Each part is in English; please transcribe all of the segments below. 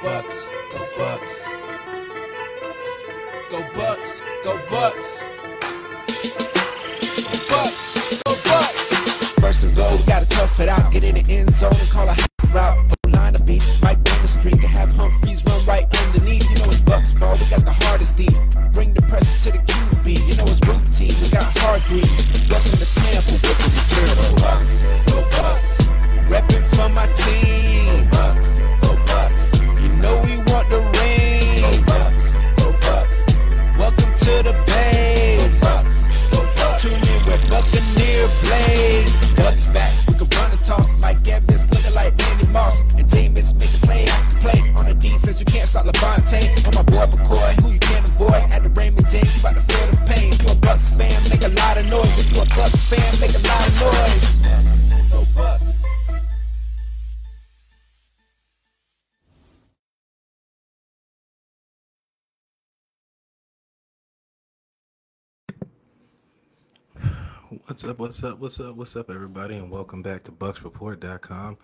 Go bucks, go Bucks. Go Bucks, go Bucks. Go Bucks, go Bucks. First and goal, gotta tough it out. Get in the end zone and call a route. Line of beats, right down the street. To have Humphries run right underneath. You know it's Bucks ball, we got the hardest D. Bring the pressure to the QB. You know it's routine, we got hard grease. Welcome to Tampa with the return. Go Bucks, go Bucks. Reppin' for my team. Back, we can run and toss like Evans, looking like Randy Moss. And Jameis make the play play on the defense. You can't stop Lavonte. On my boy McCoy, who you can't avoid. At the Raymond James, you about to feel the pain. You a Bucks fan, make a lot of noise. If you a Bucks fan, make a lot of noise. What's up? What's up? What's up? What's up, everybody? And welcome back to BucksReport.com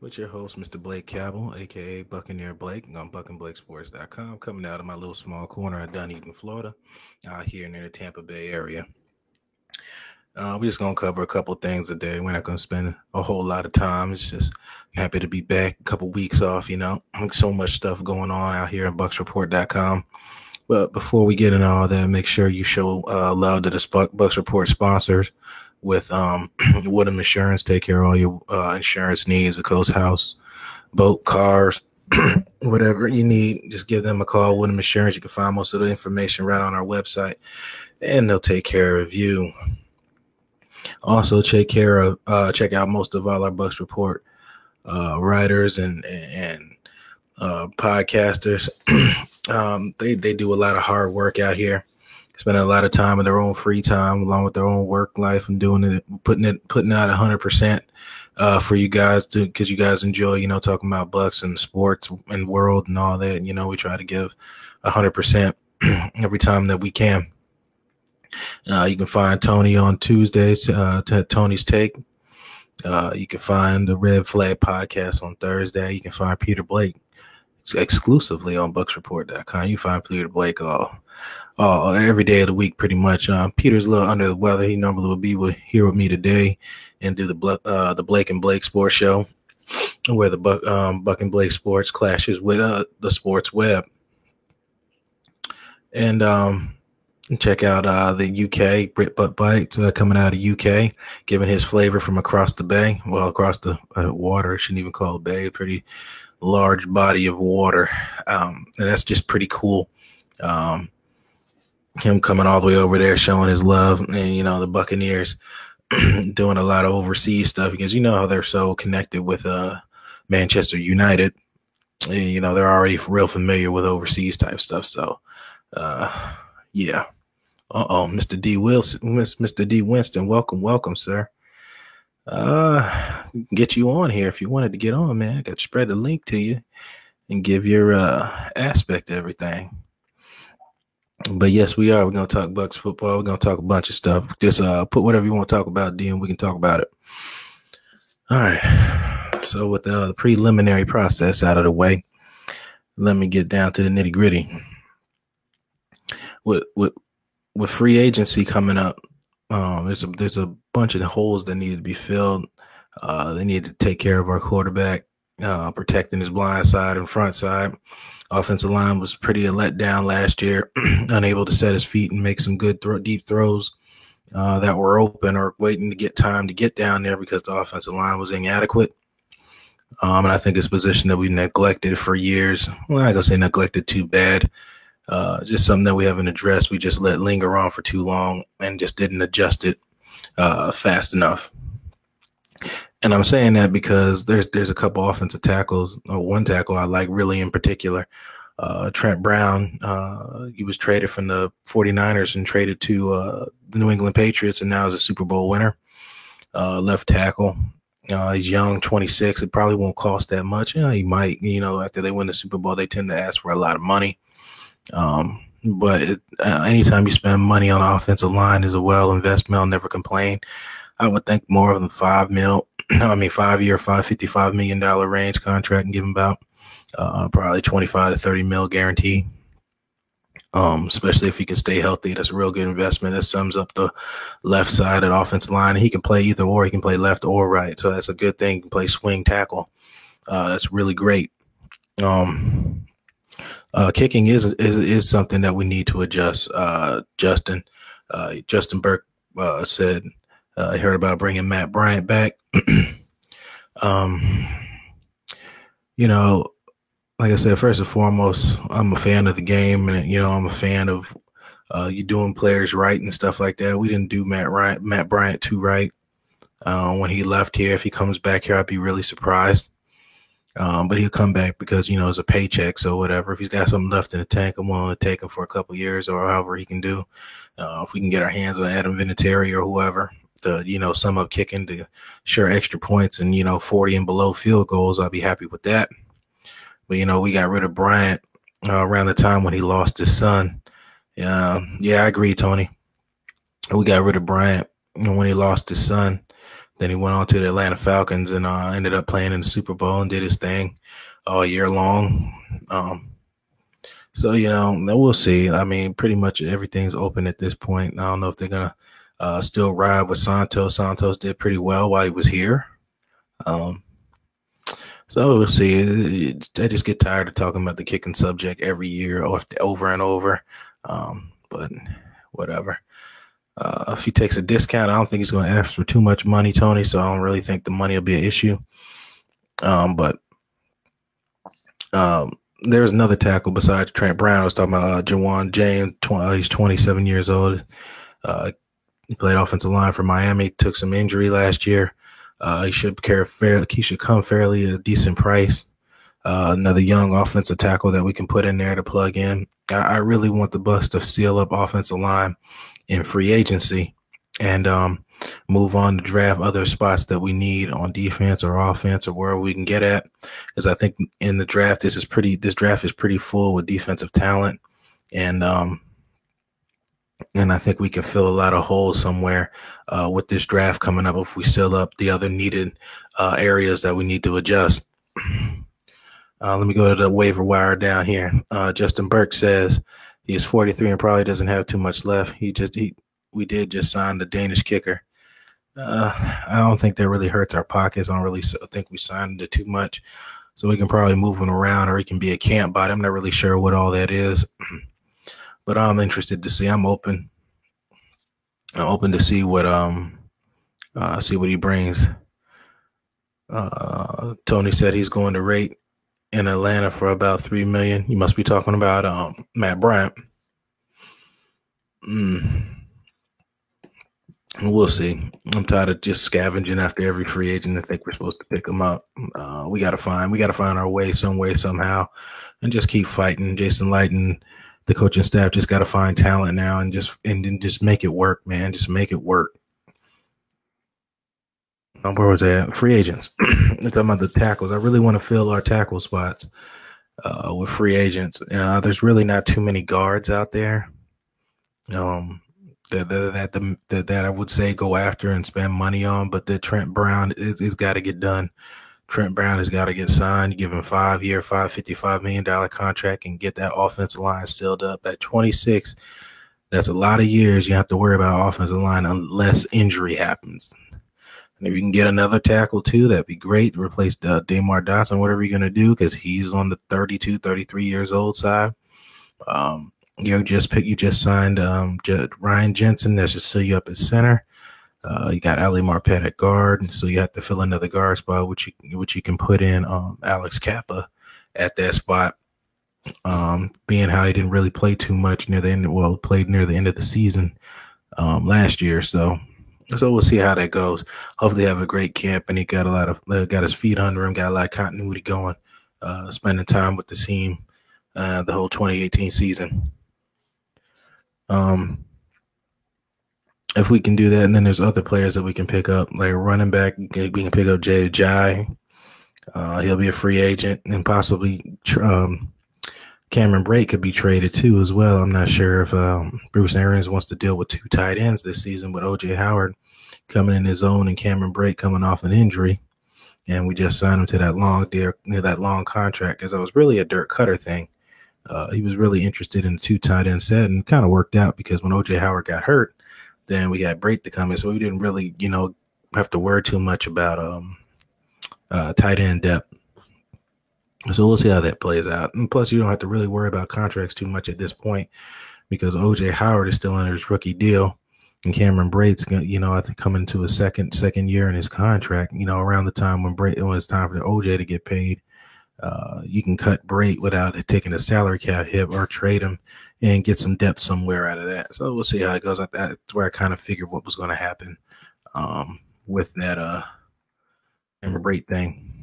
with your host, Mr. Blake Cabell, aka Buccaneer Blake, on BuckandBlakeSports.com, coming out of my little small corner of Dunedin, Florida, out here near the Tampa Bay area. Uh, we're just gonna cover a couple things today. We're not gonna spend a whole lot of time. It's just happy to be back. A couple weeks off, you know. So much stuff going on out here at BucksReport.com. But before we get into all that, make sure you show uh, love to the Bucks Report sponsors with um, Woodham Insurance. Take care of all your uh, insurance needs, a coast house, boat, cars, whatever you need. Just give them a call. Woodham Insurance. You can find most of the information right on our website, and they'll take care of you. Also, check care of uh, check out most of all our Bucks Report uh, writers and and uh, podcasters. um, they they do a lot of hard work out here, spending a lot of time in their own free time, along with their own work life, and doing it, putting it, putting out hundred percent uh, for you guys to because you guys enjoy, you know, talking about Bucks and sports and world and all that. You know, we try to give hundred percent every time that we can. Uh, you can find Tony on Tuesdays, uh, Tony's Take. Uh, you can find the Red Flag podcast on Thursday. You can find Peter Blake exclusively on bucksreport.com. You find Peter Blake all, all every day of the week, pretty much. Um, Peter's a little under the weather. He normally would be with, here with me today and do the uh, the Blake and Blake Sports Show, where the Buck um, Buck and Blake Sports clashes with uh, the Sports Web. And um, check out uh, the UK Brit Butt Bites uh, coming out of UK, giving his flavor from across the bay. Well, across the uh, water. Shouldn't even call it bay. Pretty large body of water. Um, and that's just pretty cool. Um, him coming all the way over there, showing his love, and you know the Buccaneers doing a lot of overseas stuff because you know how they're so connected with uh, Manchester United. And, you know they're already real familiar with overseas type stuff. So, uh, yeah. Uh oh, Mr. D. Wilson, Mr. D. Winston, welcome, welcome, sir uh get you on here if you wanted to get on, man. I to spread the link to you and give your uh aspect everything. But yes, we are. We're gonna talk Bucks football. We're gonna talk a bunch of stuff. Just uh put whatever you want to talk about, and we can talk about it. All right. So with the, the preliminary process out of the way, let me get down to the nitty gritty. With with with free agency coming up, um, there's a there's a bunch of holes that need to be filled. Uh, they need to take care of our quarterback, uh, protecting his blind side and front side. Offensive line was pretty a letdown last year, unable to set his feet and make some good throw, deep throws uh, that were open or waiting to get time to get down there because the offensive line was inadequate. Um, and I think it's a position that we neglected for years. Well, I gonna say neglected too bad. Uh, just something that we haven't addressed. We just let linger on for too long and just didn't adjust it uh, fast enough. And I'm saying that because there's there's a couple offensive tackles, or one tackle I like really in particular. Uh, Trent Brown, uh, he was traded from the 49ers and traded to uh, the New England Patriots, and now is a Super Bowl winner. Left tackle. Uh, he's young, 26. It probably won't cost that much. He might, you know, after they win the Super Bowl, they tend to ask for a lot of money. Um, but it, uh, anytime you spend money on offensive line is a well investment. I'll never complain. I would think more of the five mil, I mean, five year, five fifty five million dollar range contract and give him about uh, probably 25 to 30 mil guarantee. Um, especially if he can stay healthy, that's a real good investment. That sums up the left side of the offensive line. He can play either or. He can play left or right, so that's a good thing. He can play swing tackle. Uh, that's really great. Um, uh, kicking is, is is something that we need to adjust. Uh, Justin, uh, Justin Burke uh, said uh, I heard about bringing Matt Bryant back. um, you know, like I said, first and foremost, I'm a fan of the game, and you know, I'm a fan of uh, you doing players right and stuff like that. We didn't do Matt Ryan, Matt Bryant too right when he left here. If he comes back here, I'd be really surprised. Um, but he'll come back because you know it's a paycheck, so whatever. If he's got something left in the tank, I'm willing to take him for a couple years or however he can do. Uh, if we can get our hands on Adam Vinatieri or whoever to you know sum up kicking to share extra points and you know 40 and below field goals, I'll be happy with that. But you know, we got rid of Bryant uh, around the time when he lost his son. Yeah, yeah, I agree, Tony. We got rid of Bryant when he lost his son. Then he went on to the Atlanta Falcons and uh, ended up playing in the Super Bowl and did his thing all year long. Um, so you know, we'll see. I mean, pretty much everything's open at this point. I don't know if they're gonna uh, still ride with Santos. Santos did pretty well while he was here. Um, so we'll see. I just get tired of talking about the kicking subject every year over and over. Um, but whatever. Uh, if he takes a discount, I don't think he's going to ask for too much money, Tony. So I don't really think the money will be an issue. Um, but um, there's another tackle besides Trent Brown. I was talking about uh, Ja'Wuan James. 20, he's 27 years old. Uh, he played offensive line for Miami. Took some injury last year. Uh, he should care fairly. He should come fairly a decent price. Uh, another young offensive tackle that we can put in there to plug in. I, I, really want the Bucks to seal up offensive line in free agency and um, move on to draft other spots that we need on defense or offense or where we can get at. Because I think in the draft, this is pretty. This draft is pretty full with defensive talent, and um, and I think we can fill a lot of holes somewhere uh, with this draft coming up if we seal up the other needed uh, areas that we need to adjust. Uh, let me go to the waiver wire down here. Uh, Justin Burke says he's 43 and probably doesn't have too much left. He just he we did just sign the Danish kicker. Uh, I don't think that really hurts our pockets. I don't really think we signed it too much, so we can probably move him around, or he can be a camp bot. I'm not really sure what all that is. but I'm interested to see. I'm open. I'm open to see what um uh see what he brings. Uh Tony said he's going to rate in Atlanta for about three million. You must be talking about um Matt Bryant. Mm. We'll see. I'm tired of just scavenging after every free agent. I think we're supposed to pick them up. Uh, we got to find. We got to find our way some way somehow, and just keep fighting. Jason Lighton the coaching staff just got to find talent now and just and then just make it work, man. Just make it work. Um, where was that? Free agents. talking about the tackles. I really want to fill our tackle spots uh, with free agents. Uh, there's really not too many guards out there. Um, that that that, that, that I would say go after and spend money on, but the Trent Brown it, it's got to get done. Trent Brown has got to get signed, give him five year, five fifty five million dollar contract, and get that offensive line sealed up at twenty six. That's a lot of years you have to worry about offensive line unless injury happens. And if you can get another tackle too, that'd be great replace uh, Demar Dotson, whatever you're going to do, because he's on the 32, 33 years old side. Um, you just pick, you just signed um, Ryan Jensen. That's just seal you up at center. Uh, you got Ali Marpet at guard, so you have to fill another guard spot, which you which you can put in um, Alex Cappa at that spot. Um, being how he didn't really play too much near the end, well, played near the end of the season um, last year, so so we'll see how that goes. Hopefully, have a great camp, and he got a lot of uh, got his feet under him, got a lot of continuity going, uh, spending time with the team uh, the whole 2018 season. Um, if we can do that, and then there's other players that we can pick up, like running back, we can pick up Jay Ajayi. Uh, he'll be a free agent, and possibly um, Cameron Brate could be traded too as well. I'm not sure if um, Bruce Arians wants to deal with two tight ends this season with OJ Howard coming in his own and Cameron Brate coming off an injury. and we just signed him to that long deal, that long contract because it was really a Dirk Koetter thing. Uh, he was really interested in the two tight end set and kind of worked out because when OJ Howard got hurt, then we had Brate to come in, so we didn't really, you know, have to worry too much about um uh, tight end depth. So we'll see how that plays out. And plus, you don't have to really worry about contracts too much at this point because OJ Howard is still under his rookie deal, and Cameron going you know I think coming to a second second year in his contract. You know around the time when Brate when it's time for OJ to get paid, uh, you can cut Brate without taking a salary cap hit or trade him and get some depth somewhere out of that. So we'll see how it goes. That's where I kind of figured what was going to happen um, with that uh Cameron Brate thing.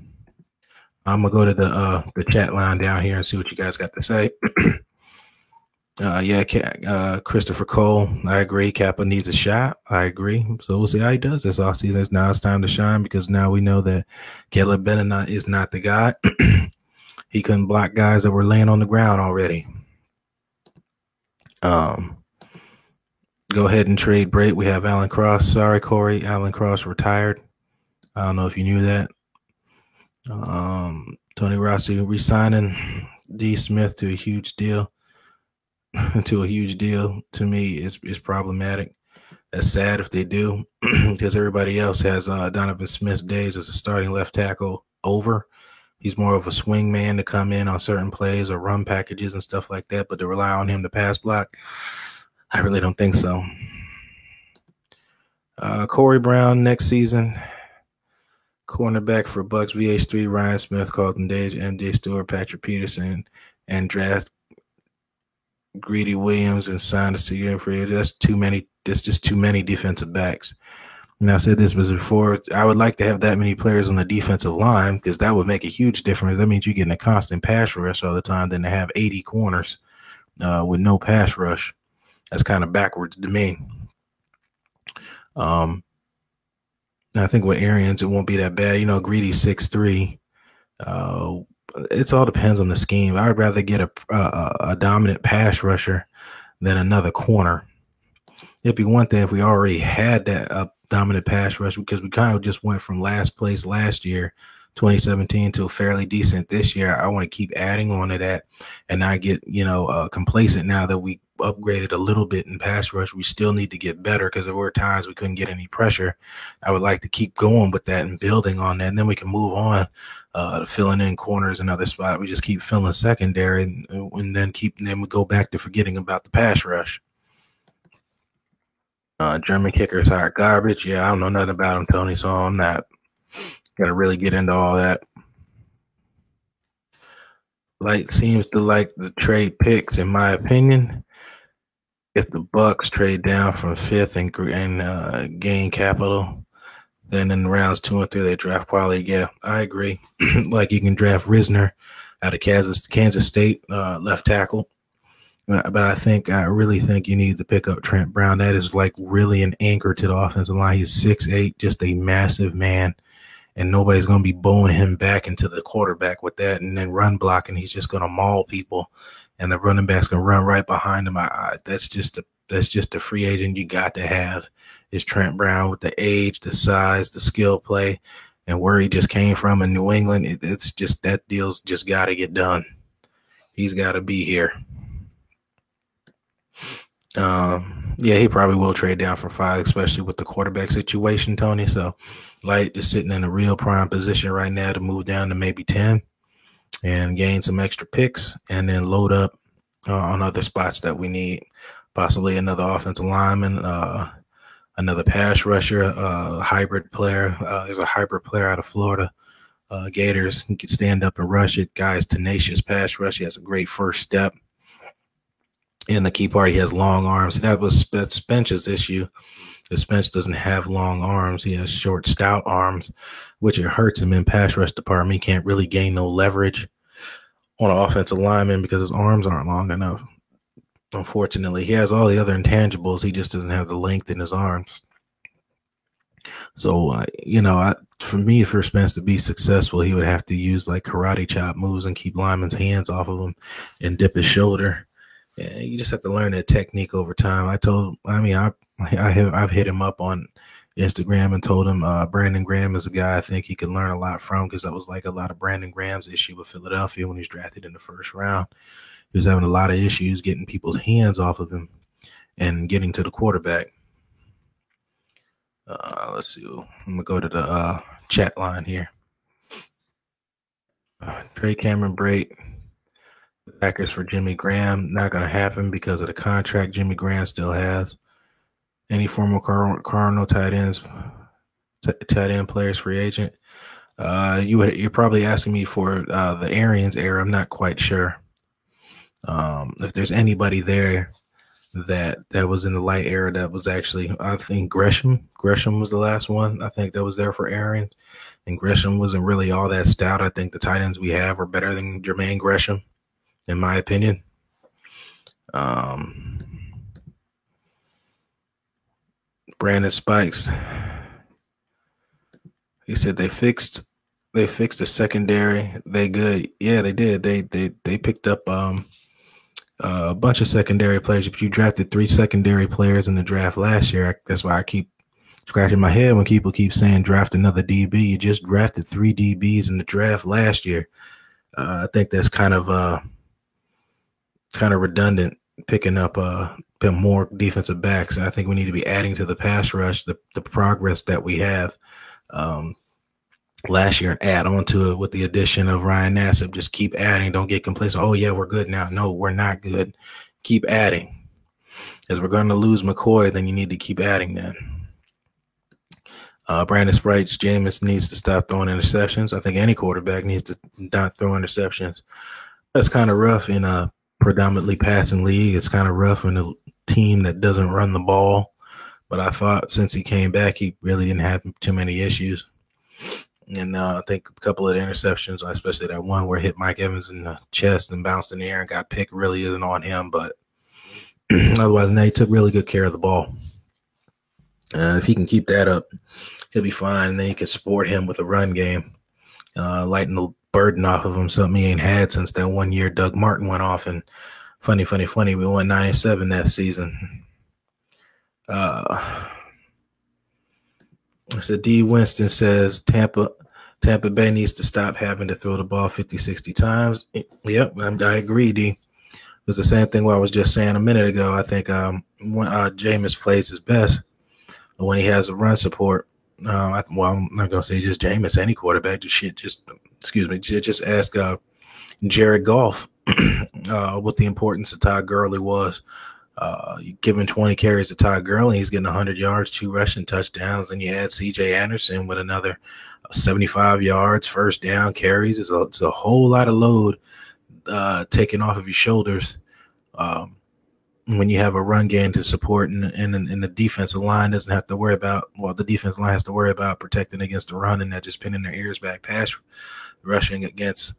I'm gonna go to the uh the chat line down here and see what you guys got to say. uh yeah, uh Christopher Cole, I agree. Cappa needs a shot. I agree. So we'll see how he does this off season. Now it's time to shine because now we know that Caleb Benenoch is not the guy. he couldn't block guys that were laying on the ground already. Um go ahead and trade Brate. We have Alan Cross. Sorry, Corey. Alan Cross retired. I don't know if you knew that. Um, Tony Rossi resigning D Smith to a huge deal, to a huge deal to me is is problematic. That's sad if they do, because everybody else has uh, Donovan Smith's days as a starting left tackle over. He's more of a swing man to come in on certain plays or run packages and stuff like that. But to rely on him to pass block, I really don't think so. Uh, Corey Brown next season cornerback for Bucks VH3, Ryan Smith, Carlton Davis, MJ Stewart, Patrick Peterson, and draft Greedy Williams and sign a security free. That's too many. That's just too many defensive backs. And I said this was before. I would like to have that many players on the defensive line because that would make a huge difference. That means you're getting a constant pass rush all the time than to have 80 corners uh, with no pass rush. That's kind of backwards to me. Um, I think with Arians, it won't be that bad. You know, Greedy six three. Uh, it's all depends on the scheme. I would rather get a, a, a dominant pass rusher than another corner. It'd be one thing if we already had that uh, dominant pass rush because we kind of just went from last place last year 2017 to fairly decent this year. I want to keep adding on to that and not get, you know, uh, complacent now that we upgraded a little bit in pass rush. We still need to get better because there were times we couldn't get any pressure. I would like to keep going with that and building on that. And then we can move on uh, to filling in corners and other spot. We just keep filling secondary and, and then keep, and then we go back to forgetting about the pass rush. Uh, German kickers are garbage. Yeah, I don't know nothing about them, Tony. So I'm not gonna really get into all that. Licht seems to like the trade picks, in my opinion. If the Bucks trade down from fifth and, and uh, gain capital, then in rounds two and three they draft quality. Yeah, I agree. like you can draft Risner out of Kansas Kansas State, uh, left tackle. But I think I really think you need to pick up Trent Brown. That is like really an anchor to the offensive line. He's six eight, just a massive man and nobody's going to be bowing him back into the quarterback with that and then run blocking. He's just going to maul people, and the running back's to run right behind him. I, I, that's just a that's just a free agent you got to have is Trent Brown with the age, the size, the skill play, and where he just came from in New England. It, it's just that deal's just got to get done. He's got to be here. Um, yeah, he probably will trade down for five, especially with the quarterback situation, Tony. So Licht is sitting in a real prime position right now to move down to maybe 10 and gain some extra picks and then load up uh, on other spots that we need. Possibly another offensive lineman, uh, another pass rusher, uh, hybrid player. Uh, there's a hybrid player out of Florida. Uh, Gators. He can stand up and rush it. Guy's tenacious pass rush. He has a great first step. And the key part, he has long arms. That was Spence's issue. Spence doesn't have long arms. He has short, stout arms, which it hurts him in pass rush department. He can't really gain no leverage on an offensive lineman because his arms aren't long enough. Unfortunately, he has all the other intangibles. He just doesn't have the length in his arms. So, uh, you know, I, for me, for Spence to be successful, he would have to use like karate chop moves and keep linemen's hands off of him and dip his shoulder. Yeah, you just have to learn that technique over time. I told, I mean, I I have I've hit him up on Instagram and told him uh, Brandon Graham is a guy I think he can learn a lot from because that was like a lot of Brandon Graham's issue with Philadelphia when he's drafted in the first round. He was having a lot of issues getting people's hands off of him and getting to the quarterback. Uh, let's see. I'm gonna go to the uh, chat line here. Uh, Trey Cameron Brate, backers for Jimmy Graham. Not gonna happen because of the contract Jimmy Graham still has. Any former Car- Cardinal tight ends, t- tight end players, free agent. Uh, you would, you're probably asking me for uh, the Arians era. I'm not quite sure. Um, if there's anybody there that that was in the light era that was actually I think Gresham Gresham was the last one I think that was there for Aaron and Gresham wasn't really all that stout I think the tight ends we have are better than Jermaine Gresham in my opinion um Brandon Spikes he said they fixed they fixed the secondary they good yeah they did they they they picked up um uh, a bunch of secondary players. If you drafted three secondary players in the draft last year, that's why I keep scratching my head when people keep saying draft another DB. You just drafted three DBs in the draft last year. Uh, I think that's kind of uh, kind of redundant picking up uh more defensive backs. And I think we need to be adding to the pass rush the, the progress that we have. Um, last year and add on to it with the addition of Ryan Nassib. Just keep adding. Don't get complacent. Oh, yeah, we're good now. No, we're not good. Keep adding. As we're going to lose McCoy, then you need to keep adding then. Uh, Brandon Spikes, Jameis needs to stop throwing interceptions. I think any quarterback needs to not throw interceptions. That's kind of rough in a predominantly passing league. It's kind of rough in a team that doesn't run the ball. But I thought since he came back, he really didn't have too many issues. And uh, I think a couple of the interceptions, especially that one where he hit Mike Evans in the chest and bounced in the air and got picked, really isn't on him. But otherwise, he took really good care of the ball. Uh, if he can keep that up, he'll be fine. And then you can support him with a run game, uh, lighten the burden off of him, something he ain't had since that one year Doug Martin went off. And funny, funny, funny, we won 97 that season. Uh, so D. Winston says Tampa Tampa Bay needs to stop having to throw the ball 50, 60 times. Yep, I agree, D. It was the same thing what I was just saying a minute ago. I think um, when uh, Jameis plays his best when he has a run support. Uh, I, well, I'm not gonna say just Jameis, any quarterback. Just shit, just excuse me, just ask uh, Jared Goff uh, what the importance of Todd Gurley was uh, giving 20 carries to Todd Gurley, he's getting 100 yards, two rushing touchdowns. And you add CJ Anderson with another 75 yards, first down carries. It's a, it's a whole lot of load uh, taken off of your shoulders um, when you have a run game to support, and, and, and the defensive line doesn't have to worry about, well, the defensive line has to worry about protecting against the run and not just pinning their ears back, pass rushing against,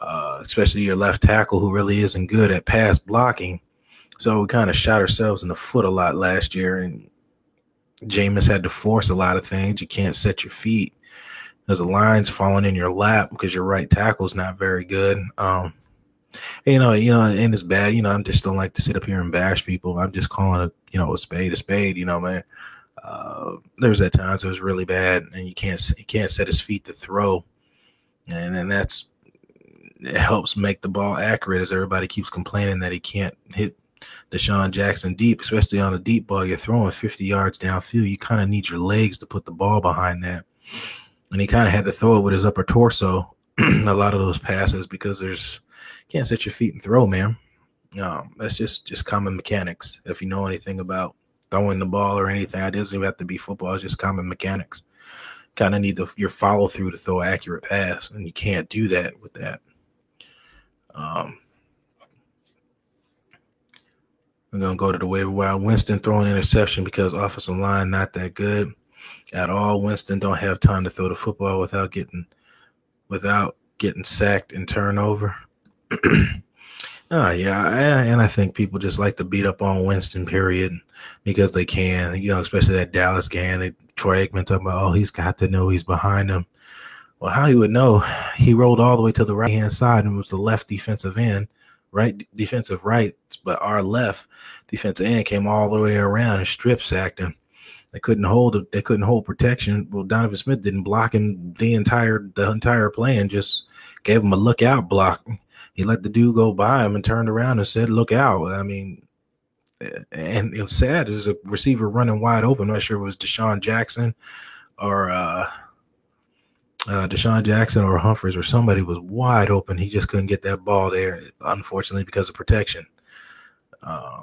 uh, especially your left tackle who really isn't good at pass blocking so we kind of shot ourselves in the foot a lot last year, and Jameis had to force a lot of things. You can't set your feet. because the lines falling in your lap because your right tackle's not very good. Um, you know, you know, and it's bad. You know, I just don't like to sit up here and bash people. I'm just calling a, you know, a spade a spade. You know, man. Uh, there's at times it was really bad, and you can't you can't set his feet to throw, and and that's it helps make the ball accurate as everybody keeps complaining that he can't hit DeSean Jackson deep, especially on a deep ball. You're throwing 50 yards downfield. You kind of need your legs to put the ball behind that. And he kind of had to throw it with his upper torso a lot of those passes because there's can't set your feet and throw, man. Um, that's just just common mechanics. If you know anything about throwing the ball or anything, it doesn't even have to be football. It's just common mechanics. Kind of need the, your follow through to throw an accurate pass, and you can't do that with that. Um, We're gonna go to the waiver wire. Winston throwing interception because offensive line not that good at all. Winston don't have time to throw the football without getting without getting sacked and turnover. Oh yeah, and I think people just like to beat up on Winston, period, because they can. You know, especially that Dallas game. They, Troy Aikman talking about, oh, he's got to know he's behind him. Well, how he would know? He rolled all the way to the right hand side and was the left defensive end right defensive right, but our left defensive end came all the way around and strip sacked him. They couldn't hold they couldn't hold protection. Well, Donovan Smith didn't block him the entire the entire play and just gave him a look out block. He let the dude go by him and turned around and said, "Look out!" I mean, and it was sad. There's a receiver running wide open. I'm not sure it was Deshaun Jackson or uh, uh, DeSean Jackson or Humphries or somebody was wide open. He just couldn't get that ball there, unfortunately, because of protection. Uh,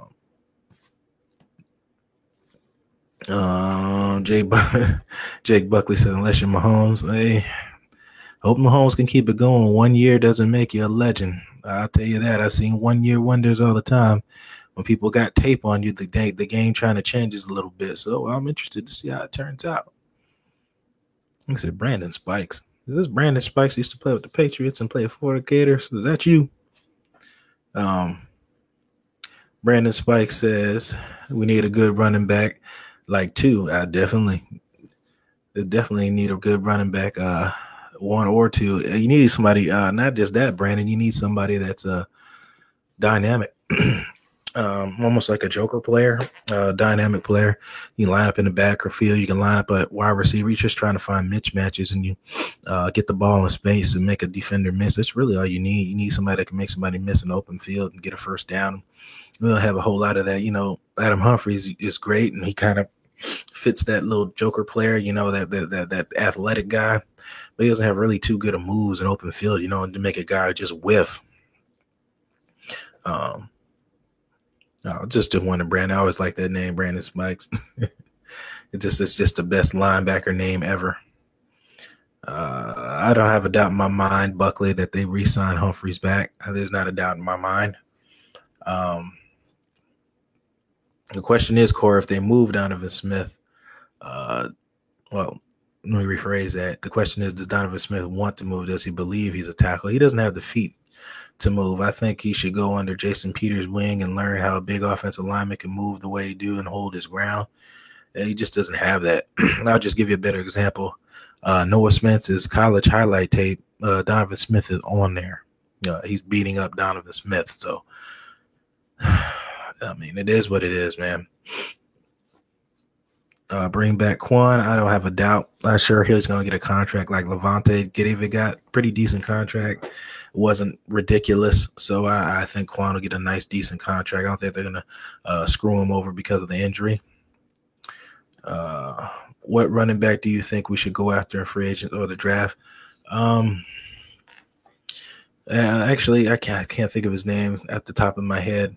uh, Jay Jake Buckley said, unless you're Mahomes, hey, hope Mahomes can keep it going. One year doesn't make you a legend. I'll tell you that. I've seen one year wonders all the time. When people got tape on you, the, the game trying to change changes a little bit. So I'm interested to see how it turns out. I said Brandon Spikes. Is this Brandon Spikes used to play with the Patriots and play for the Gators? Is that you? Um, Brandon Spikes says we need a good running back, like two. I definitely, definitely need a good running back. Uh, one or two. You need somebody, uh, not just that, Brandon. You need somebody that's uh dynamic. um, almost like a joker player, uh, dynamic player. You line up in the back or field. You can line up a wide receiver. You're just trying to find mismatches and you uh, get the ball in space and make a defender miss. That's really all you need. You need somebody that can make somebody miss an open field and get a first down. We don't have a whole lot of that. You know, Adam Humphries is great and he kind of fits that little joker player. You know that that that, that athletic guy, but he doesn't have really too good of moves in open field. You know, to make a guy just whiff. Um, no, just to one of Brandon. I always like that name, Brandon Spikes. it just it's just the best linebacker name ever. Uh, I don't have a doubt in my mind, Buckley, that they re-sign Humphries back. There's not a doubt in my mind. Um, the question is, Core, if they move Donovan Smith, uh, well, let me rephrase that. The question is, does Donovan Smith want to move? Does he believe he's a tackle? He doesn't have the feet to move. I think he should go under Jason Peters' wing and learn how a big offensive lineman can move the way he do and hold his ground. He just doesn't have that. I'll just give you a better example. Uh, Noah Spence's college highlight tape. Uh, Donovan Smith is on there. He's beating up Donovan Smith. So, I mean, it is what it is, man. Uh, bring back Quan. I don't have a doubt. I'm sure he's going to get a contract like Lavonte. Get even got. Pretty decent contract It wasn't ridiculous. So I, I think Quan will get a nice, decent contract. I don't think they're gonna uh, screw him over because of the injury. Uh, what running back do you think we should go after in free agent or the draft? Um, uh, actually, I can't I can't think of his name at the top of my head.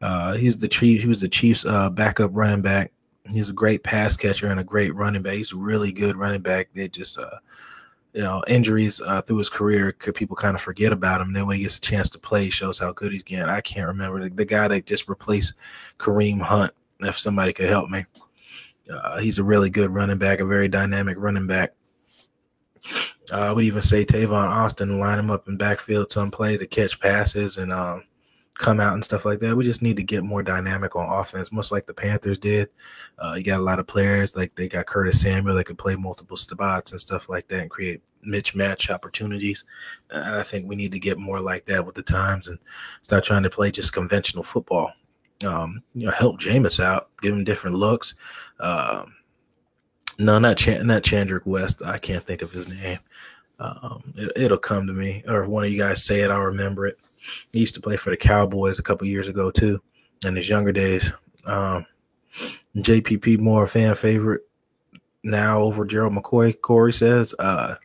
Uh, he's the chief. He was the Chiefs' uh, backup running back. He's a great pass catcher and a great running back. He's a really good running back. They just uh, you know injuries uh, through his career could people kind of forget about him. Then when he gets a chance to play, shows how good he's getting. I can't remember the, the guy that just replaced Kareem Hunt. If somebody could help me, uh, he's a really good running back, a very dynamic running back. Uh, I would even say Tavon Austin line him up in backfield some play to catch passes and um, come out and stuff like that. We just need to get more dynamic on offense, much like the Panthers did. Uh, you got a lot of players like they got Curtis Samuel that could play multiple spots and stuff like that and create mismatch opportunities. And I think we need to get more like that with the times and start trying to play just conventional football. Um, you know, help Jameis out, give him different looks. Um, no, not Ch- not Charcandrick West. I can't think of his name. Um, it, will come to me, or if one of you guys say it, I'll remember it. He used to play for the Cowboys a couple years ago too, in his younger days. Um, JPP more fan favorite now over Gerald McCoy. Corey says, uh,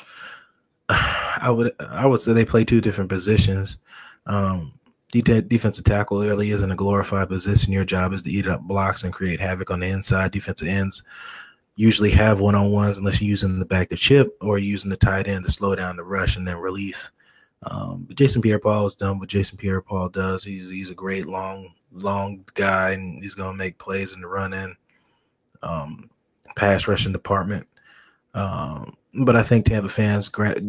I would I would say they play two different positions. Um, defensive tackle really isn't a glorified position. Your job is to eat up blocks and create havoc on the inside. Defensive ends usually have one on ones unless you're using the back to chip or using the tight end to slow down the rush and then release. Um, but Jason Pierre-Paul is done what Jason Pierre-Paul does. He's he's a great long long guy and he's gonna make plays in the run in, um, pass rushing department. Um, but I think Tampa fans gra-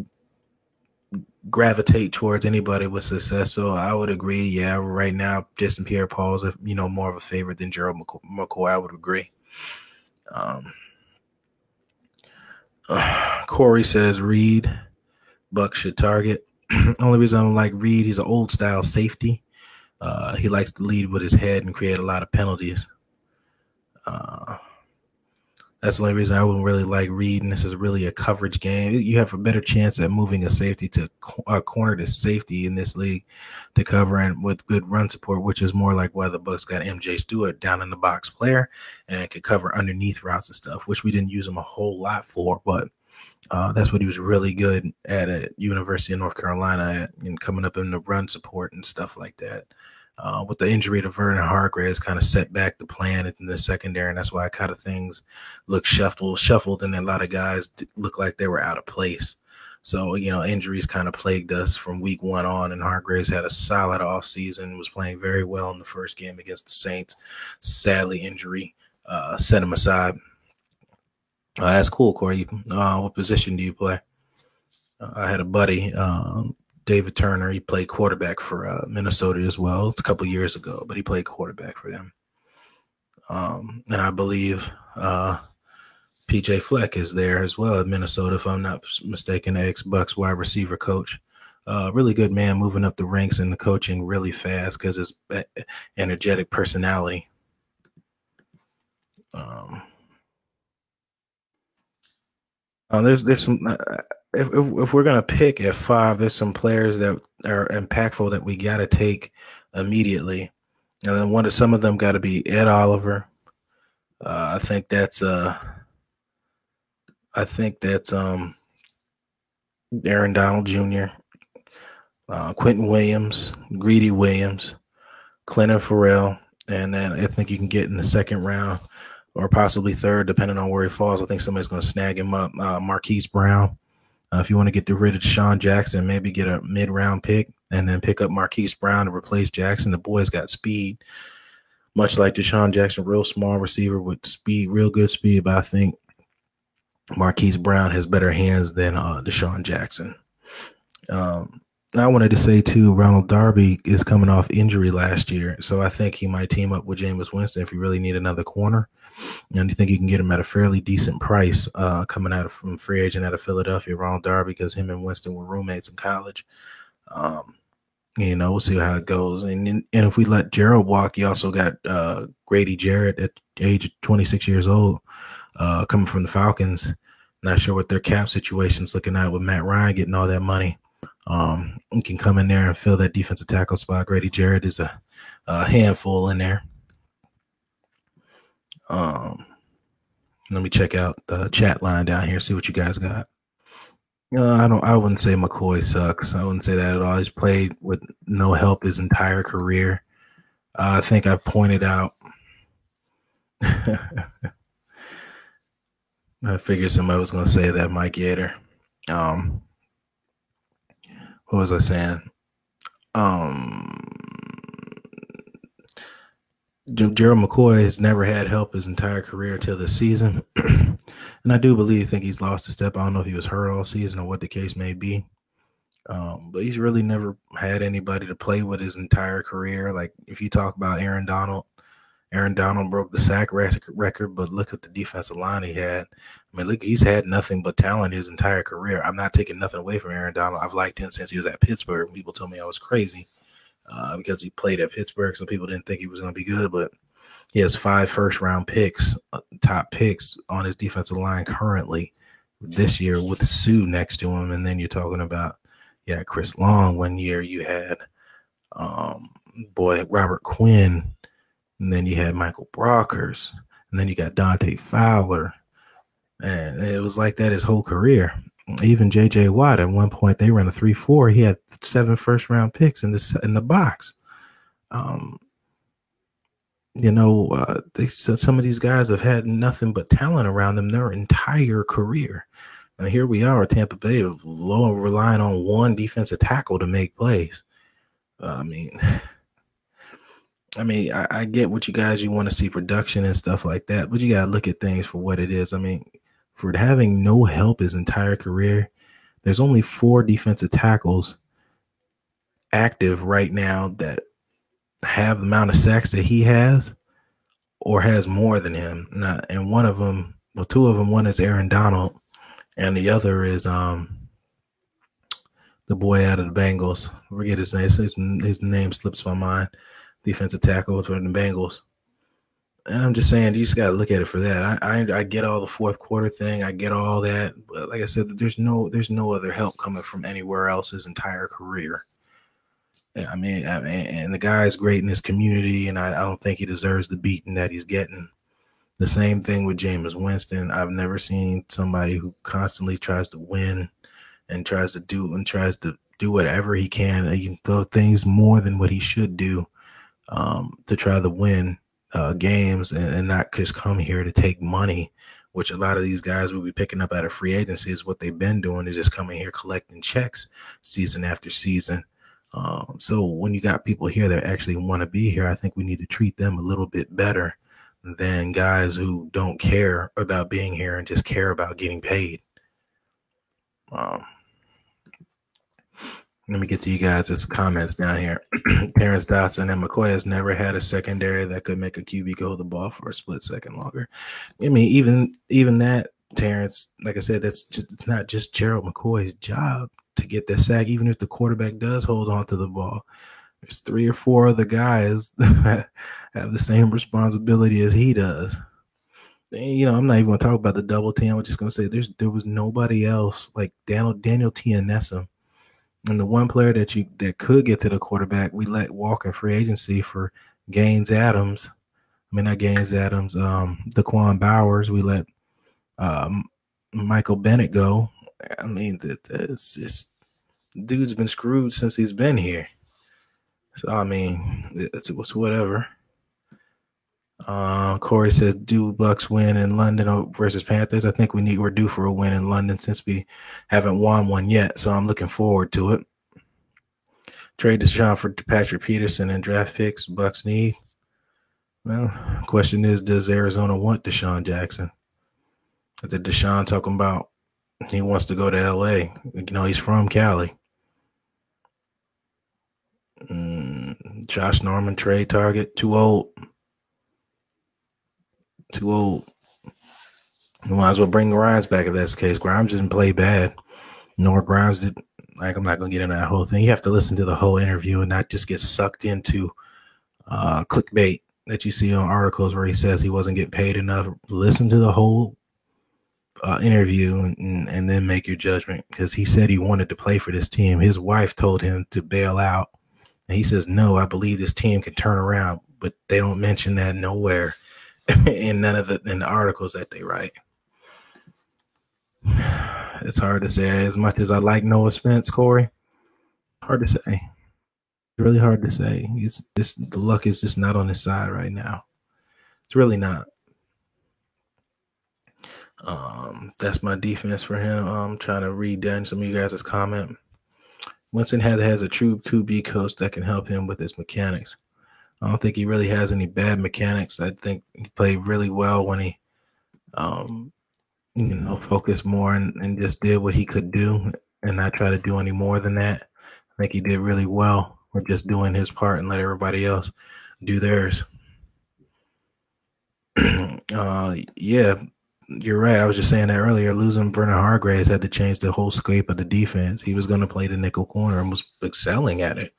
gravitate towards anybody with success. So I would agree. Yeah, right now Jason Pierre-Paul is a, you know more of a favorite than Gerald McCoy. I would agree. Um, uh, Corey says Reid Buck should target. Only reason I don't like Reid, he's an old style safety. Uh, he likes to lead with his head and create a lot of penalties. Uh, That's the only reason I wouldn't really like reading. This is really a coverage game. You have a better chance at moving a safety to a corner to safety in this league to cover and with good run support, which is more like why the Bucks got MJ Stewart down in the box player and could cover underneath routes and stuff, which we didn't use him a whole lot for, but uh, that's what he was really good at at University of North Carolina and coming up in the run support and stuff like that uh, with the injury to Vernon Hargreaves kind of set back the plan in the secondary, and that's why kind of things look shuffled, shuffled, and a lot of guys look like they were out of place. So you know, injuries kind of plagued us from week one on, and Hargreaves had a solid off season, was playing very well in the first game against the Saints. Sadly, injury uh, set him aside. Uh, that's cool, Corey. Uh, what position do you play? Uh, I had a buddy um, David Turner. He played quarterback for uh, Minnesota as well. It's a couple years ago, but he played quarterback for them. Um, and I believe uh, PJ Fleck is there as well at Minnesota, if I'm not mistaken, ex Bucks wide receiver coach. Really good man, moving up the ranks in the coaching really fast because his energetic personality. Um, uh, there's there's some uh, if, if, we're gonna pick at five, there's some players that are impactful that we got to take immediately, and then one of some of them got to be Ed Oliver. Uh, I think that's uh, I think that's um, Aaron Donald Jr., uh, Quinnen Williams, Greedy Williams, Clelin Ferrell, and then I think you can get in the second round or possibly third, depending on where he falls. I think somebody's going to snag him up. Uh, Marquise Brown. Uh, if you want to get rid of Sean Jackson, maybe get a mid round pick and then pick up Marquise Brown to replace Jackson. The boys got speed, much like DeSean Jackson, real small receiver with speed, real good speed. But I think Marquise Brown has better hands than uh, DeSean Jackson. Um, I wanted to say too, Ronald Darby is coming off injury last year, so I think he might team up with Jameis Winston if you really need another corner. And you think you can get him at a fairly decent price uh, coming out of from free agent out of Philadelphia, Ronald Darby, because him and Winston were roommates in college. Um, you know, we'll see how it goes. And and if we let Gerald walk, you also got uh, Grady Jarrett at age 26 years old, uh, coming from the Falcons. Not sure what their cap situation's looking at with Matt Ryan getting all that money. Um, he can come in there and fill that defensive tackle spot. Grady Jarrett is a, a handful in there. Um, let me check out the chat line down here, see what you guys got. Uh, I don't. I wouldn't say McCoy sucks. I wouldn't say that at all. He's played with no help his entire career. Uh, I think I pointed out. I figured somebody was going to say that, Mike Yater. Um, what was I saying? Um, Gerald McCoy has never had help his entire career until this season, and I do believe think he's lost a step. I don't know if he was hurt all season or what the case may be, um, but he's really never had anybody to play with his entire career. Like if you talk about Aaron Donald, Aaron Donald broke the sack record, but look at the defensive line he had. I mean, look, he's had nothing but talent his entire career. I'm not taking nothing away from Aaron Donald. I've liked him since he was at Pittsburgh. People told me I was crazy uh, because he played at Pittsburgh, so people didn't think he was going to be good. But he has five first round picks, uh, top picks on his defensive line currently this year with Suh next to him. And then you're talking about, yeah, Chris Long one year. You had, um, boy, Robert Quinn and then you had Michael Brockers, and then you got Dante Fowler, and it was like that his whole career. Even J.J. Watt at one point they ran a three four. He had seven first round picks in this in the box. Um, you know, uh, they some of these guys have had nothing but talent around them their entire career. And here we are, Tampa Bay, low relying on one defensive tackle to make plays. I mean, I mean, I, I, get what you guys you want to see production and stuff like that, but you gotta look at things for what it is. I mean, for having no help his entire career, there's only four defensive tackles active right now that have the amount of sacks that he has, or has more than him. Now, and one of them, well, two of them, one is Aaron Donald, and the other is um the boy out of the Bengals. I forget his name. His, his name slips my mind defensive tackle for the Bengals. And I'm just saying, you just got to look at it for that. I, I, I get all the fourth quarter thing, I get all that, but like I said, there's no there's no other help coming from anywhere else his entire career. I mean, I mean, and the guy is great in his community, and I, I don't think he deserves the beating that he's getting. The same thing with Jameis Winston. I've never seen somebody who constantly tries to win and tries to do and tries to do whatever he can. He can throw things more than what he should do um, to try to win uh, games and, and, not just come here to take money, which a lot of these guys will be picking up out of free agency is what they've been doing is just coming here collecting checks season after season. Um, so when you got people here that actually want to be here, I think we need to treat them a little bit better than guys who don't care about being here and just care about getting paid. Um, let me get to you guys' comments down here. Terrence Dotson and McCoy has never had a secondary that could make a QB go the ball for a split second longer. I mean, even even that, Terrence, like I said, that's just not just Gerald McCoy's job to get that sack, even if the quarterback does hold on to the ball. There's three or four other guys that have the same responsibility as he does. And, you know, I'm not even to talk about the double team. I'm just to say there's there was nobody else like Daniel Daniel Tianessa and the one player that you that could get to the quarterback, we let walk in free agency for Gaines Adams. I mean, not Gaines Adams, um, Da'Quan Bowers. We let um, Michael Bennett go. I mean, that just dude's been screwed since he's been here. So I mean, it's, it's whatever. Uh, Corey says, "Do Bucks win in London versus Panthers?" I think we need we're due for a win in London since we haven't won one yet. So I'm looking forward to it. Trade DeSean for Patrick Peterson and draft picks. Bucks need. Well, question is, does Arizona want DeSean Jackson? The DeSean talking about he wants to go to L.A. You know, he's from Cali. Mm, Josh Norman trade target too old. Too old. You might as well bring Grimes back if that's the case. Grimes didn't play bad, nor Grimes did. Like I'm not gonna get into that whole thing. You have to listen to the whole interview and not just get sucked into uh, clickbait that you see on articles where he says he wasn't getting paid enough. Listen to the whole uh, interview and, and then make your judgment because he said he wanted to play for this team. His wife told him to bail out, and he says, "No, I believe this team can turn around." But they don't mention that nowhere in none of the in the articles that they write. It's hard to say. As much as I like Noah Spence, Corey, hard to say. It's really hard to say. It's this the luck is just not on his side right now. It's really not. Um, that's my defense for him. I'm trying to read down some of you guys' comment. Winston has has a true QB coach that can help him with his mechanics. I don't think he really has any bad mechanics. I think he played really well when he, um, you know, focused more and, and just did what he could do and not try to do any more than that. I think he did really well with just doing his part and let everybody else do theirs. uh, yeah, you're right. I was just saying that earlier. Losing Vernon Hargreaves had to change the whole scope of the defense. He was going to play the nickel corner and was excelling at it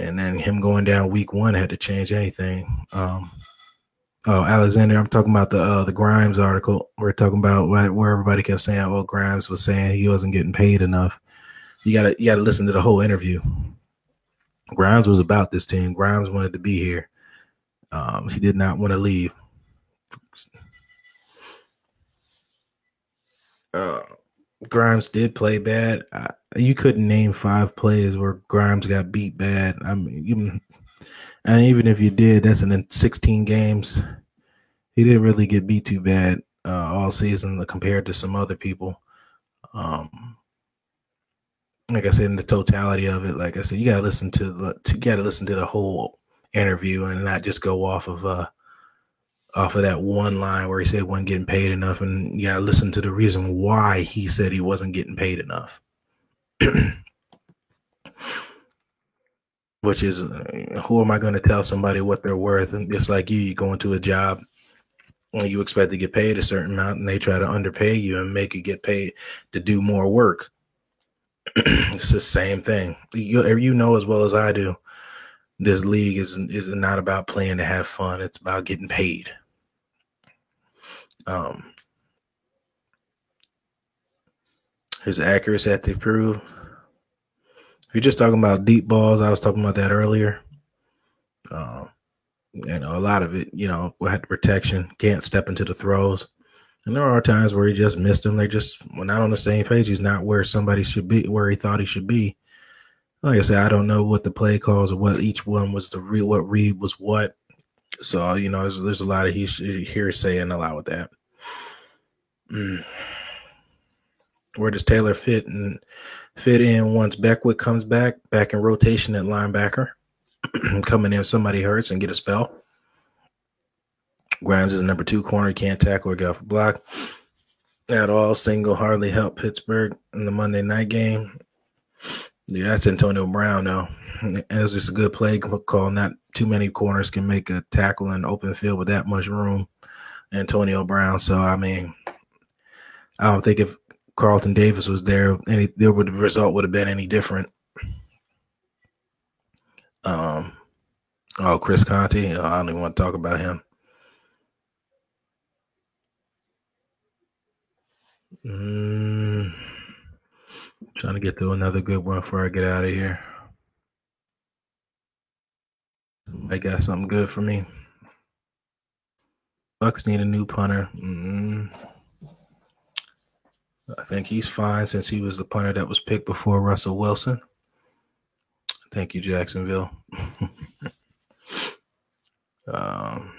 and then him going down week one had to change anything. Um, oh, Alexander, I'm talking about the uh, the Grimes article. We're talking about where everybody kept saying, "Well, Grimes was saying he wasn't getting paid enough." You gotta you gotta listen to the whole interview. Grimes was about this team. Grimes wanted to be here. Um, he did not want to leave. Uh, Grimes did play bad. I, you couldn't name five plays where Grimes got beat bad. I mean, even and even if you did, that's in 16 games. He didn't really get beat too bad uh, all season compared to some other people. Um, like I said, in the totality of it, like I said, you gotta listen to the you gotta listen to the whole interview and not just go off of uh off of that one line where he said wasn't getting paid enough, and you gotta listen to the reason why he said he wasn't getting paid enough. Which is, uh, who am I going to tell somebody what they're worth? And just like you, you go into a job and you expect to get paid a certain amount, and they try to underpay you and make you get paid to do more work. it's the same thing. You, you know as well as I do this league is is not about playing to have fun. It's about getting paid. Um, his accuracy at the prove. If you're just talking about deep balls, I was talking about that earlier. Um, you know, a lot of it, you know, had protection, can't step into the throws. And there are times where he just missed them. They just were not on the same page. He's not where somebody should be, where he thought he should be. Like I said, I don't know what the play calls or what each one was the real, what read was what. So, you know, there's, there's a lot of he hearsay and a lot with that. Mm. Where does Taylor fit and fit in once Beckwith comes back, back in rotation at linebacker? coming in, somebody hurts and get a spell. Grimes is number two corner, can't tackle or get off a block at all. Single hardly helped Pittsburgh in the Monday night game. Yeah, that's Antonio Brown, though. And it's just a good play call. Not too many corners can make a tackle in open field with that much room. Antonio Brown. So, I mean, I don't think if Carlton Davis was there, any there would the result would have been any different. Um, oh, Chris Conte. Oh, I don't even want to talk about him. Mm, trying to get through another good one before I get out of here. I got something good for me. Bucks need a new punter. Mm, I think he's fine since he was the punter that was picked before Russell Wilson. Thank you, Jacksonville. um,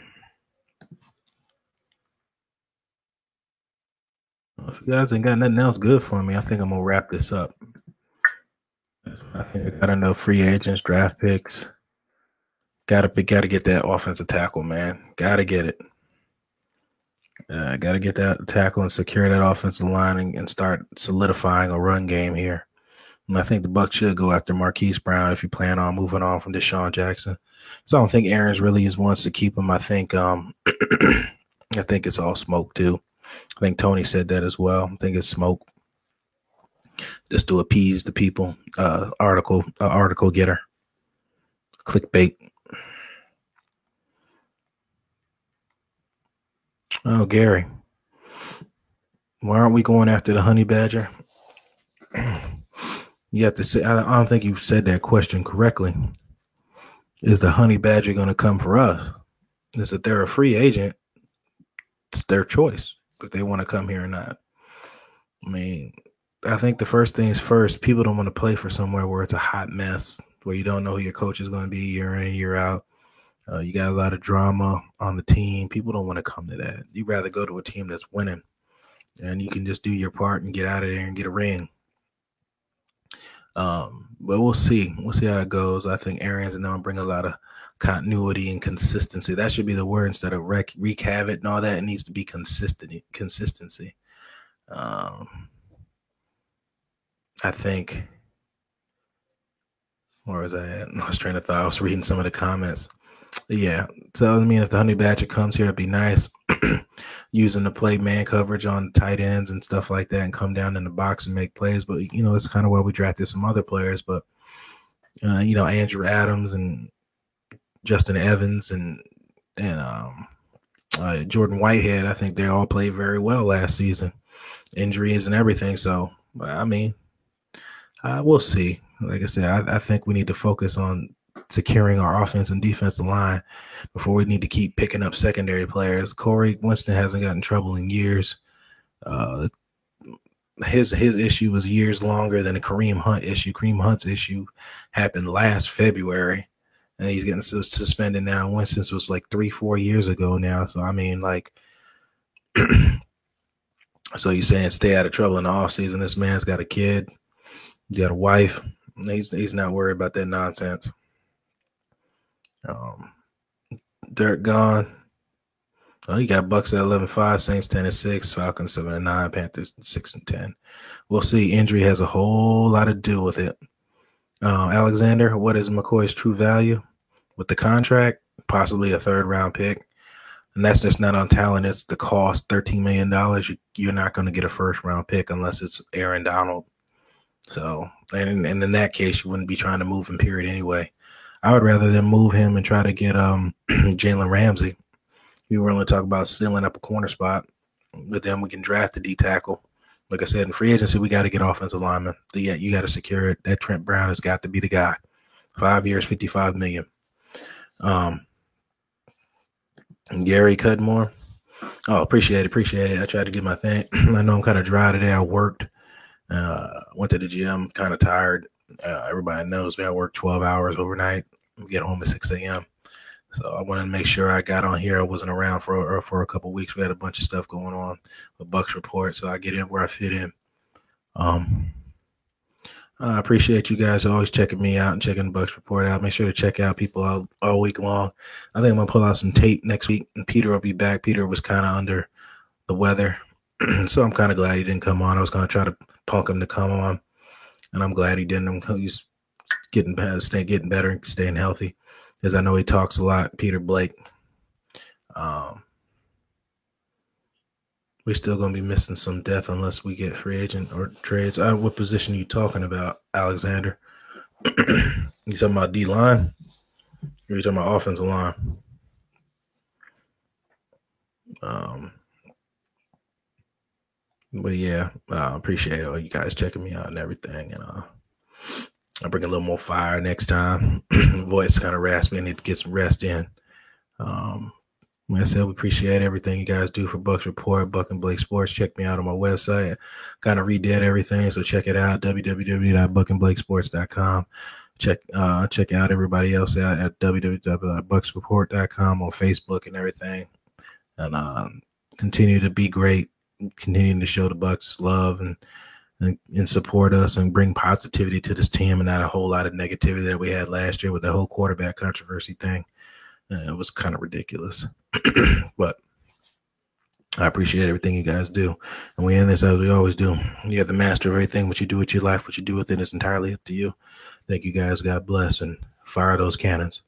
if you guys ain't got nothing else good for me, I think I'm gonna wrap this up. I think I got enough free agents, draft picks. Gotta gotta get that offensive tackle, man. Gotta get it. Uh, gotta get that tackle and secure that offensive line and, and start solidifying a run game here. And I think the Bucks should go after Marquise Brown if you plan on moving on from DeSean Jackson. So I don't think Arians really is wants to keep him. I think um I think it's all smoke too. I think Tony said that as well. I think it's smoke. Just to appease the people. Uh article uh, article getter. Clickbait. Oh, Gary. Why aren't we going after the honey badger? You have to say, I don't think you said that question correctly. Is the honey badger going to come for us? Is that they're a free agent? It's their choice if they want to come here or not. I mean, I think the first things first, people don't want to play for somewhere where it's a hot mess, where you don't know who your coach is going to be year in year out. Uh, you got a lot of drama on the team. People don't want to come to that. You'd rather go to a team that's winning and you can just do your part and get out of there and get a ring. Um, but we'll see. We'll see how it goes. I think Arians and them bring a lot of continuity and consistency. That should be the word instead of wreak, wreak havoc and all that. It needs to be consistent consistency. Um, I think. Where was I at? I was trying to thought. I was reading some of the comments. Yeah. So I mean, if the honey badger comes here, it'd be nice. using the play man coverage on tight ends and stuff like that and come down in the box and make plays. But you know, it's kind of why we drafted some other players. But uh, you know, Andrew Adams and Justin Evans and and um, uh, Jordan Whitehead, I think they all played very well last season. Injuries and everything. So I mean, uh, we'll see. Like I said, I, I think we need to focus on securing our offense and defensive line before we need to keep picking up secondary players. Corey Winston hasn't gotten trouble in years. Uh, his his issue was years longer than the Kareem Hunt issue. Kareem Hunt's issue happened last February, and he's getting suspended now. Winston's was like three, four years ago now. So I mean, like, so you're saying stay out of trouble in the off season? This man's got a kid, he got a wife. He's he's not worried about that nonsense. Um, Dirk gone. Oh, you got Bucks at 11 5, Saints 10 and 6, Falcons 7 and 9, Panthers 6 and 10. We'll see. Injury has a whole lot to do with it. Uh, Alexander, what is McCoy's true value with the contract? Possibly a third round pick. And that's just not on talent, it's the cost $13 million. You're not going to get a first round pick unless it's Aaron Donald. So, and, and in that case, you wouldn't be trying to move him, period, anyway. I would rather than move him and try to get um Jalen Ramsey. We were only talking about sealing up a corner spot, but then we can draft the D tackle. Like I said, in free agency, we got to get offensive linemen. Yeah, you got to secure it. That Trent Brown has got to be the guy. Five years, fifty-five million. Um, Gary Cudmore. Oh, appreciate it, appreciate it. I tried to get my thing. I know I'm kind of dry today. I worked, uh, went to the gym, kind of tired. Uh, everybody knows me. I work 12 hours overnight. Get home at 6 a.m. So I wanted to make sure I got on here. I wasn't around for uh, for a couple weeks. We had a bunch of stuff going on, with Bucks report, so I get in where I fit in. Um, I appreciate you guys always checking me out and checking Bucks report out. Make sure to check out people all, all week long. I think I'm gonna pull out some tape next week, and Peter will be back. Peter was kind of under the weather, so I'm kind of glad he didn't come on. I was gonna try to punk him to come on, and I'm glad he didn't. He's getting better, staying getting better, and staying healthy, as I know he talks a lot. Peter Blake. Um, we're still gonna be missing some depth unless we get free agent or trades. Uh, what position are you talking about, Alexander? you talking about D line? Or you talking about offensive line? Um, but yeah, I uh, appreciate all you guys checking me out and everything. And uh, I'll bring a little more fire next time. Voice kind of raspy. I need to get some rest in. Um, like I said, we appreciate everything you guys do for Bucks Report, Buck and Blake Sports. Check me out on my website. Kind of redid everything, so check it out. www.buckandblakesports.com. Check uh check out everybody else out at www.bucksreport.com on Facebook and everything. And um, continue to be great, continuing to show the Bucks love and, and and support us and bring positivity to this team and not a whole lot of negativity that we had last year with the whole quarterback controversy thing. Uh, it was kind of ridiculous. but I appreciate everything you guys do. And we end this as we always do. You're the master of everything. What you do with your life, what you do with it is entirely up to you. Thank you guys. God bless and fire those cannons.